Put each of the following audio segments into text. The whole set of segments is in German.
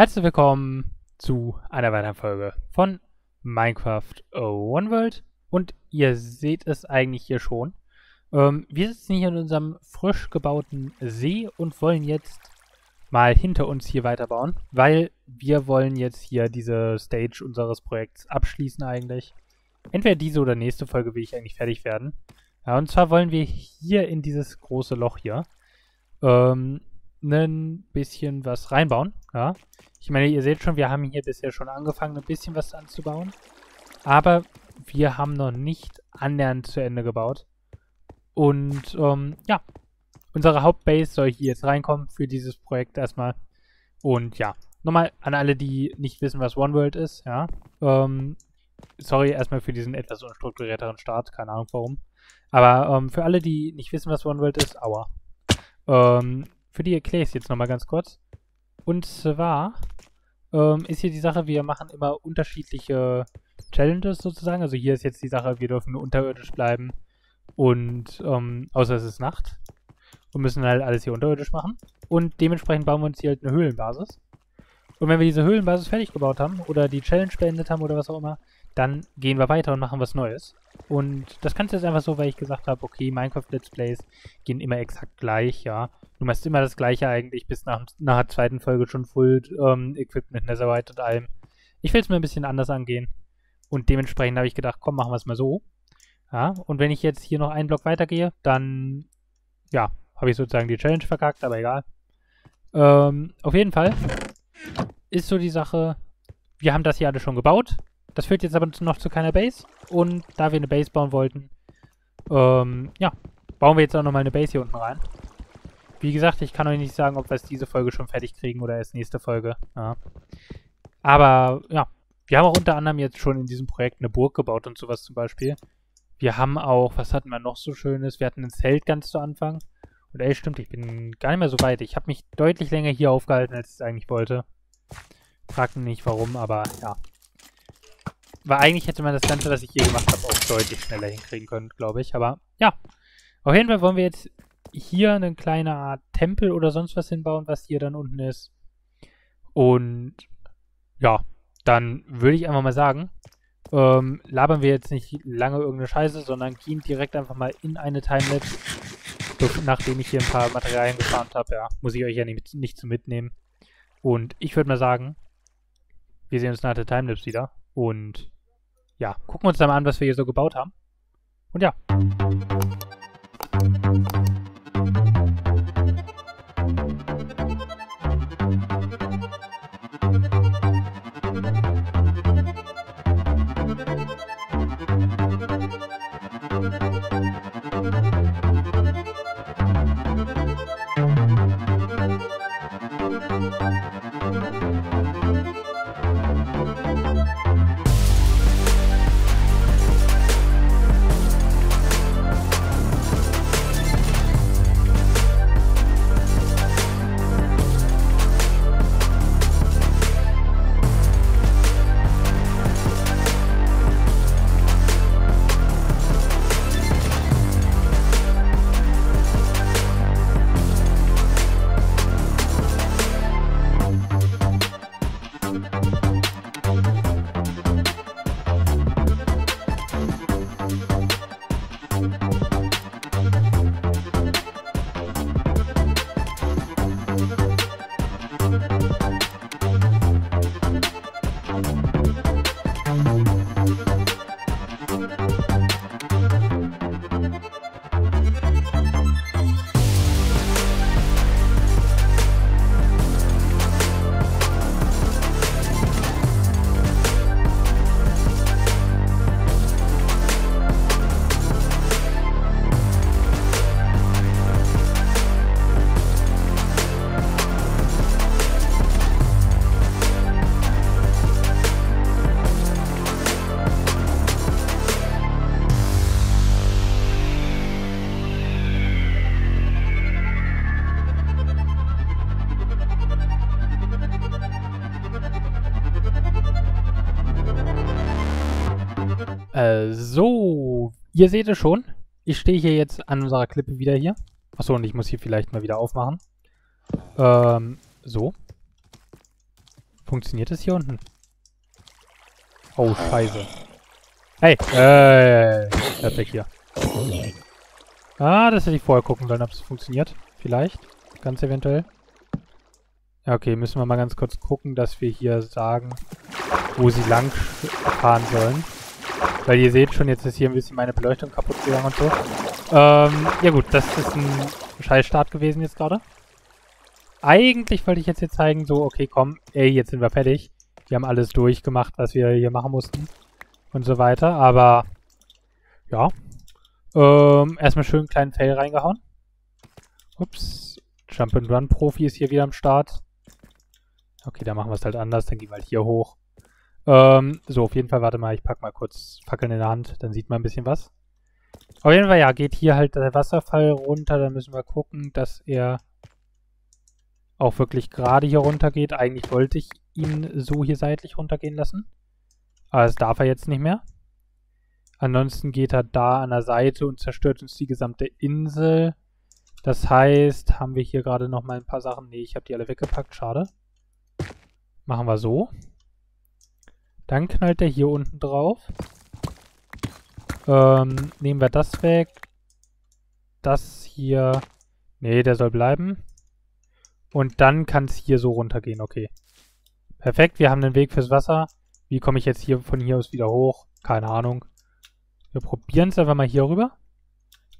Herzlich willkommen zu einer weiteren Folge von Minecraft One World. Und ihr seht es eigentlich hier schon. Ähm, wir sitzen hier in unserem frisch gebauten See und wollen jetzt mal hinter uns hier weiterbauen, weil wir wollen jetzt hier diese Stage unseres Projekts abschließen eigentlich. Entweder diese oder nächste Folge will ich eigentlich fertig werden. Ja, und zwar wollen wir hier in dieses große Loch hier ähm, ein bisschen was reinbauen. Ja. Ich meine, ihr seht schon, wir haben hier bisher schon angefangen, ein bisschen was anzubauen. Aber wir haben noch nicht annähernd zu Ende gebaut. Und ähm, ja, unsere Hauptbase soll hier jetzt reinkommen für dieses Projekt erstmal. Und ja, nochmal an alle, die nicht wissen, was OneWorld ist, ja. Ähm, sorry erstmal für diesen etwas unstrukturierteren Start, keine Ahnung warum. Aber ähm, für alle, die nicht wissen, was OneWorld ist, aua. Ähm, für die erkläre ich es jetzt nochmal ganz kurz. Und zwar ähm, ist hier die Sache, wir machen immer unterschiedliche Challenges sozusagen. Also hier ist jetzt die Sache, wir dürfen nur unterirdisch bleiben und ähm, außer es ist Nacht und müssen halt alles hier unterirdisch machen. Und dementsprechend bauen wir uns hier halt eine Höhlenbasis. Und wenn wir diese Höhlenbasis fertig gebaut haben oder die Challenge beendet haben oder was auch immer, dann gehen wir weiter und machen was Neues. Und das Ganze ist einfach so, weil ich gesagt habe, okay, Minecraft Let's Plays gehen immer exakt gleich, ja. Du machst immer das gleiche eigentlich, bis nach, nach der zweiten Folge schon Full ähm, Equipment, Netherite und allem. Ich will es mir ein bisschen anders angehen. Und dementsprechend habe ich gedacht, komm, machen wir es mal so. Ja, und wenn ich jetzt hier noch einen Block weitergehe, dann, ja, habe ich sozusagen die Challenge verkackt, aber egal. Ähm, auf jeden Fall ist so die Sache, wir haben das hier alles schon gebaut. Das führt jetzt aber noch zu keiner Base. Und da wir eine Base bauen wollten, ähm, ja, bauen wir jetzt auch nochmal eine Base hier unten rein. Wie gesagt, ich kann euch nicht sagen, ob wir es diese Folge schon fertig kriegen oder erst nächste Folge. Ja. Aber, ja, wir haben auch unter anderem jetzt schon in diesem Projekt eine Burg gebaut und sowas zum Beispiel. Wir haben auch, was hatten wir noch so Schönes? Wir hatten ein Zelt ganz zu Anfang. Und ey, stimmt, ich bin gar nicht mehr so weit. Ich habe mich deutlich länger hier aufgehalten, als ich es eigentlich wollte. Fragt nicht warum, aber ja. Weil eigentlich hätte man das Ganze, was ich hier gemacht habe, auch deutlich schneller hinkriegen können, glaube ich. Aber ja, auf jeden Fall wollen wir jetzt hier eine kleine Art Tempel oder sonst was hinbauen, was hier dann unten ist. Und ja, dann würde ich einfach mal sagen, ähm, labern wir jetzt nicht lange irgendeine Scheiße, sondern gehen direkt einfach mal in eine Timelapse. Nachdem ich hier ein paar Materialien gefarmt habe, ja, muss ich euch ja nicht, nicht zu mitnehmen. Und ich würde mal sagen, wir sehen uns nach der Timelapse wieder. Und ja, gucken uns dann mal an, was wir hier so gebaut haben. Und ja. Ihr seht es schon. Ich stehe hier jetzt an unserer Klippe wieder hier. Achso, und ich muss hier vielleicht mal wieder aufmachen. Ähm, so. Funktioniert das hier unten? Oh, scheiße. Hey, äh, weg hier. Ah, das hätte ich vorher gucken sollen, ob es funktioniert. Vielleicht. Ganz eventuell. Ja, okay, müssen wir mal ganz kurz gucken, dass wir hier sagen, wo sie lang fahren sollen. Weil ihr seht schon, jetzt ist hier ein bisschen meine Beleuchtung kaputt gegangen und so. Ähm, ja gut, das ist ein scheiß Start gewesen jetzt gerade. Eigentlich wollte ich jetzt hier zeigen, so, okay, komm, ey, jetzt sind wir fertig. Wir haben alles durchgemacht, was wir hier machen mussten. Und so weiter, aber ja. Ähm, erstmal schön einen kleinen Fail reingehauen. Ups. Jump-and-Run-Profi ist hier wieder am Start. Okay, da machen wir es halt anders. Dann gehen wir halt hier hoch. Ähm, so, auf jeden Fall, warte mal, ich packe mal kurz Fackeln in der Hand. Dann sieht man ein bisschen was. Auf jeden Fall, ja, geht hier halt der Wasserfall runter. Dann müssen wir gucken, dass er auch wirklich gerade hier runter geht. Eigentlich wollte ich ihn so hier seitlich runtergehen lassen. Aber das darf er jetzt nicht mehr. Ansonsten geht er da an der Seite und zerstört uns die gesamte Insel. Das heißt, haben wir hier gerade nochmal ein paar Sachen. Ne, ich habe die alle weggepackt. Schade. Machen wir so. Dann knallt er hier unten drauf. Ähm, nehmen wir das weg. Das hier. Ne, der soll bleiben. Und dann kann es hier so runtergehen, okay. Perfekt, wir haben den Weg fürs Wasser. Wie komme ich jetzt hier von hier aus wieder hoch? Keine Ahnung. Wir probieren es einfach mal hier rüber.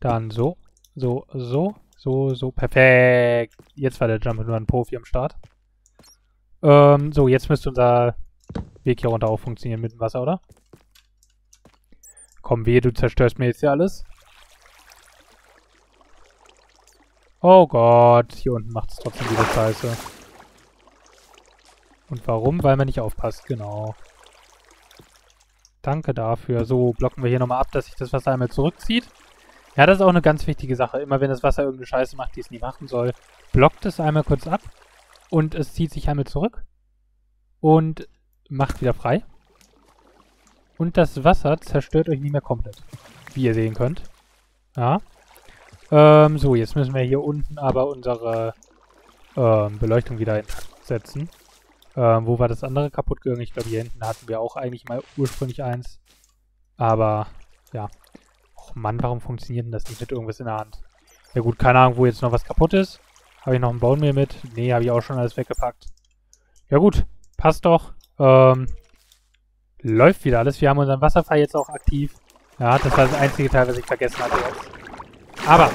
Dann so, so, so, so, so. Perfekt. Jetzt war der Jump'n'Run Profi am Start. Ähm, so, jetzt müsste unser Weg hier runter auch funktionieren mit dem Wasser, oder? Komm, weh, du zerstörst mir jetzt hier alles. Oh Gott, hier unten macht es trotzdem wieder Scheiße. Und warum? Weil man nicht aufpasst, genau. Danke dafür. So, blocken wir hier nochmal ab, dass sich das Wasser einmal zurückzieht. Ja, das ist auch eine ganz wichtige Sache. Immer wenn das Wasser irgendeine Scheiße macht, die es nie machen soll, blockt es einmal kurz ab und es zieht sich einmal zurück und macht wieder frei. Und das Wasser zerstört euch nicht mehr komplett, wie ihr sehen könnt. Ja. Ähm, so, jetzt müssen wir hier unten aber unsere ähm, Beleuchtung wieder setzen. Ähm, wo war das andere kaputt gegangen? Ich glaube, hier hinten hatten wir auch eigentlich mal ursprünglich eins. Aber, ja. Och Mann, warum funktioniert denn das nicht mit irgendwas in der Hand? Ja gut, keine Ahnung, wo jetzt noch was kaputt ist. Habe ich noch einen Bone Meal mit? Nee, habe ich auch schon alles weggepackt. Ja gut, passt doch. Ähm, läuft wieder alles. Wir haben unseren Wasserfall jetzt auch aktiv. Ja, das war das einzige Teil, was ich vergessen hatte jetzt. Aber,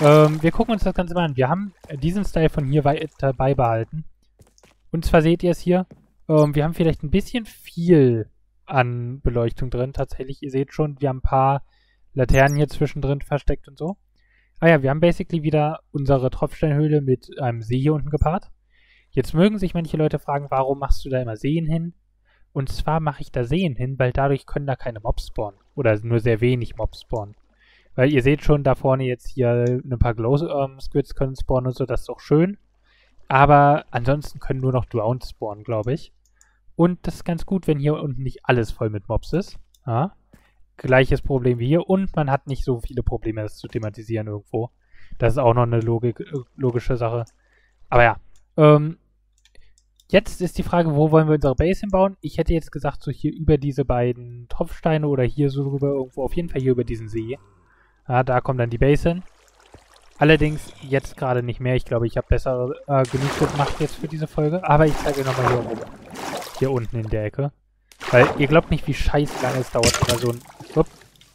ähm, wir gucken uns das Ganze mal an. Wir haben diesen Style von hier weiter beibehalten. Und zwar seht ihr es hier, ähm, wir haben vielleicht ein bisschen viel an Beleuchtung drin. Tatsächlich, ihr seht schon, wir haben ein paar Laternen hier zwischendrin versteckt und so. Ah ja, wir haben basically wieder unsere Tropfsteinhöhle mit einem See hier unten gepaart. Jetzt mögen sich manche Leute fragen, warum machst du da immer Seen hin? Und zwar mache ich da Seen hin, weil dadurch können da keine Mobs spawnen. Oder nur sehr wenig Mobs spawnen. Weil ihr seht schon da vorne jetzt hier ein paar Glow-Squids ähm, können spawnen und so, das ist auch schön. Aber ansonsten können nur noch Drowned spawnen, glaube ich. Und das ist ganz gut, wenn hier unten nicht alles voll mit Mobs ist. Ja. Gleiches Problem wie hier. Und man hat nicht so viele Probleme, das zu thematisieren irgendwo. Das ist auch noch eine Logik, äh, logische Sache. Aber ja. Ähm, jetzt ist die Frage, wo wollen wir unsere Base hinbauen? Ich hätte jetzt gesagt, so hier über diese beiden Tropfsteine oder hier so rüber irgendwo. Auf jeden Fall hier über diesen See. Ja, da kommt dann die Base hin. Allerdings jetzt gerade nicht mehr. Ich glaube, ich habe besser äh, genug gemacht jetzt für diese Folge. Aber ich zeige nochmal hier rum. Hier unten in der Ecke. Weil ihr glaubt nicht, wie scheiß lange es dauert, immer so ein... Upp,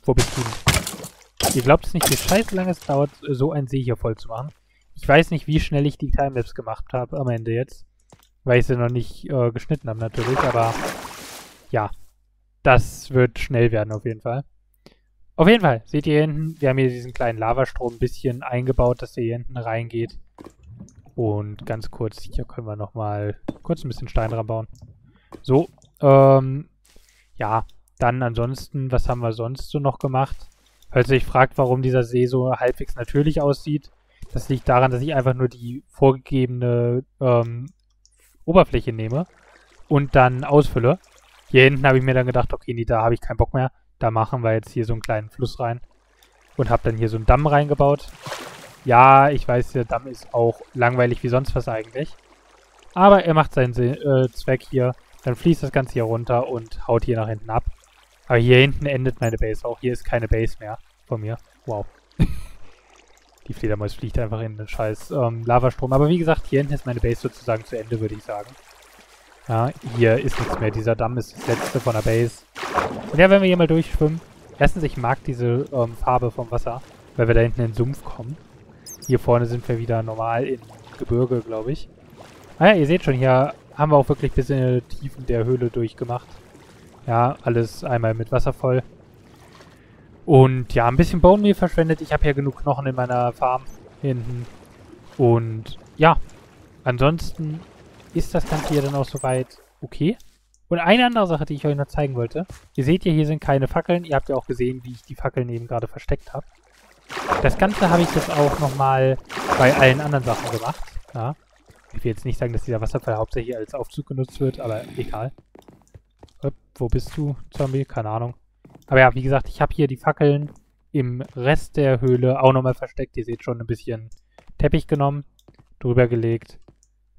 wo bist du? Ihr glaubt es nicht, wie scheiß lange es dauert, so ein See hier voll zu machen. Ich weiß nicht, wie schnell ich die Timelapse gemacht habe am Ende jetzt. Weil ich sie noch nicht äh, geschnitten habe natürlich, aber ja. Das wird schnell werden auf jeden Fall. Auf jeden Fall, seht ihr hier hinten, wir haben hier diesen kleinen Lavastrom ein bisschen eingebaut, dass der hier hinten reingeht. Und ganz kurz, hier können wir nochmal kurz ein bisschen Stein dran bauen. So, ähm, ja, dann ansonsten, was haben wir sonst so noch gemacht? Falls ihr euch fragt, warum dieser See so halbwegs natürlich aussieht, das liegt daran, dass ich einfach nur die vorgegebene ähm, Oberfläche nehme und dann ausfülle. Hier hinten habe ich mir dann gedacht, okay, nee, da habe ich keinen Bock mehr. Da machen wir jetzt hier so einen kleinen Fluss rein. Und habe dann hier so einen Damm reingebaut. Ja, ich weiß, der Damm ist auch langweilig wie sonst was eigentlich. Aber er macht seinen äh, Zweck hier. Dann fließt das Ganze hier runter und haut hier nach hinten ab. Aber hier hinten endet meine Base auch. Hier ist keine Base mehr von mir. Wow. Die Fledermaus fliegt einfach in den scheiß ähm, Lavastrom. Aber wie gesagt, hier hinten ist meine Base sozusagen zu Ende, würde ich sagen. Ja, hier ist nichts mehr. Dieser Damm ist das letzte von der Base. Und ja, wenn wir hier mal durchschwimmen. Erstens, ich mag diese ähm, Farbe vom Wasser, weil wir da hinten in den Sumpf kommen. Hier vorne sind wir wieder normal im Gebirge, glaube ich. Ah ja, ihr seht schon, hier haben wir auch wirklich bis in die Tiefen der Höhle durchgemacht. Ja, alles einmal mit Wasser voll. Und ja, ein bisschen Bone Meal verschwendet. Ich habe ja genug Knochen in meiner Farm hinten. Und ja, ansonsten ist das Ganze hier dann auch soweit okay. Und eine andere Sache, die ich euch noch zeigen wollte. Ihr seht ja, hier sind keine Fackeln. Ihr habt ja auch gesehen, wie ich die Fackeln eben gerade versteckt habe. Das Ganze habe ich jetzt auch nochmal bei allen anderen Sachen gemacht. Ja. Ich will jetzt nicht sagen, dass dieser Wasserfall hauptsächlich als Aufzug genutzt wird, aber egal. Upp, wo bist du, Zombie? Keine Ahnung. Aber ja, wie gesagt, ich habe hier die Fackeln im Rest der Höhle auch nochmal versteckt. Ihr seht schon ein bisschen Teppich genommen, drüber gelegt.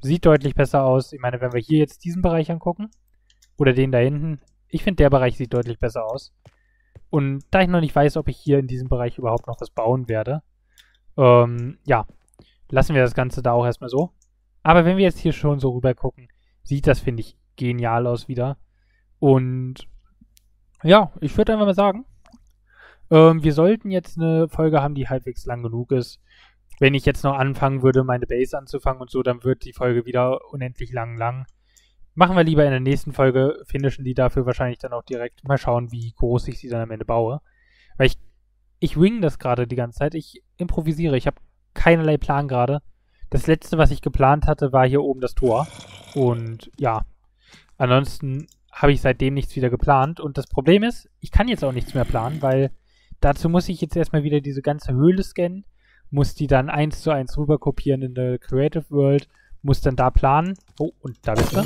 Sieht deutlich besser aus. Ich meine, wenn wir hier jetzt diesen Bereich angucken, oder den da hinten, ich finde, der Bereich sieht deutlich besser aus. Und da ich noch nicht weiß, ob ich hier in diesem Bereich überhaupt noch was bauen werde, ähm, ja, lassen wir das Ganze da auch erstmal so. Aber wenn wir jetzt hier schon so rüber gucken, sieht das, finde ich, genial aus wieder. Und ja, ich würde einfach mal sagen, ähm, wir sollten jetzt eine Folge haben, die halbwegs lang genug ist. Wenn ich jetzt noch anfangen würde, meine Base anzufangen und so, dann wird die Folge wieder unendlich lang lang. Machen wir lieber in der nächsten Folge, finishen die dafür wahrscheinlich dann auch direkt. Mal schauen, wie groß ich sie dann am Ende baue. Weil ich, ich wing das gerade die ganze Zeit. Ich improvisiere. Ich habe keinerlei Plan gerade. Das letzte, was ich geplant hatte, war hier oben das Tor. Und ja, ansonsten habe ich seitdem nichts wieder geplant. Und das Problem ist, ich kann jetzt auch nichts mehr planen, weil dazu muss ich jetzt erstmal wieder diese ganze Höhle scannen, muss die dann eins zu eins rüber kopieren in der Creative World, muss dann da planen. Oh, und da bist du.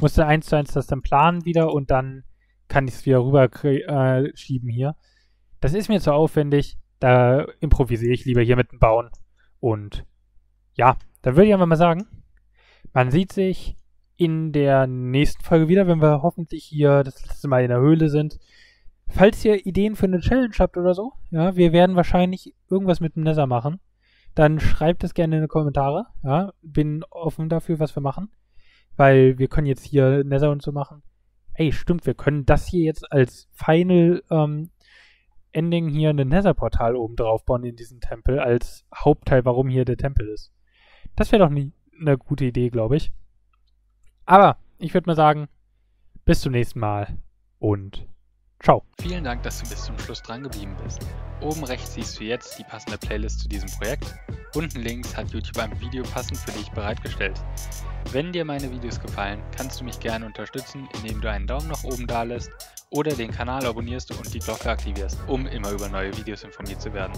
Muss dann eins zu eins das dann planen wieder und dann kann ich es wieder rüber äh, schieben hier. Das ist mir zu aufwendig. Da improvisiere ich lieber hier mit dem Bauen. Und ja, dann würde ich einfach mal sagen, man sieht sich in der nächsten Folge wieder, wenn wir hoffentlich hier das letzte Mal in der Höhle sind. Falls ihr Ideen für eine Challenge habt oder so, ja, wir werden wahrscheinlich irgendwas mit dem Nether machen. Dann schreibt es gerne in die Kommentare. Ja, bin offen dafür, was wir machen. Weil wir können jetzt hier Nether und so machen. Ey, stimmt, wir können das hier jetzt als Final ähm, Ending hier ein Nether-Portal oben drauf bauen in diesem Tempel, als Hauptteil, warum hier der Tempel ist. Das wäre doch eine gute Idee, glaube ich. Aber ich würde mal sagen, bis zum nächsten Mal und ciao. Vielen Dank, dass du bis zum Schluss dran geblieben bist. Oben rechts siehst du jetzt die passende Playlist zu diesem Projekt. Unten links hat YouTube ein Video passend für dich bereitgestellt. Wenn dir meine Videos gefallen, kannst du mich gerne unterstützen, indem du einen Daumen nach oben da lässt oder den Kanal abonnierst und die Glocke aktivierst, um immer über neue Videos informiert zu werden.